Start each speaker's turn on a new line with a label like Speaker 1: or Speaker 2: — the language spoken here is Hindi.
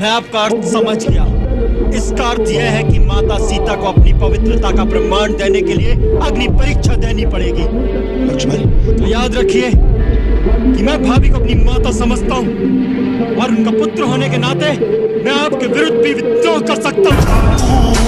Speaker 1: मैं आपका अर्थ समझ गया। इसका अर्थ यह है कि माता सीता को अपनी पवित्रता का प्रमाण देने के लिए अग्नि परीक्षा देनी पड़ेगी।
Speaker 2: लक्ष्मण
Speaker 1: तो याद रखिए कि मैं भाभी को अपनी माता समझता हूँ और उनका पुत्र होने के नाते मैं आपके विरुद्ध भी विद्रोह कर सकता हूँ।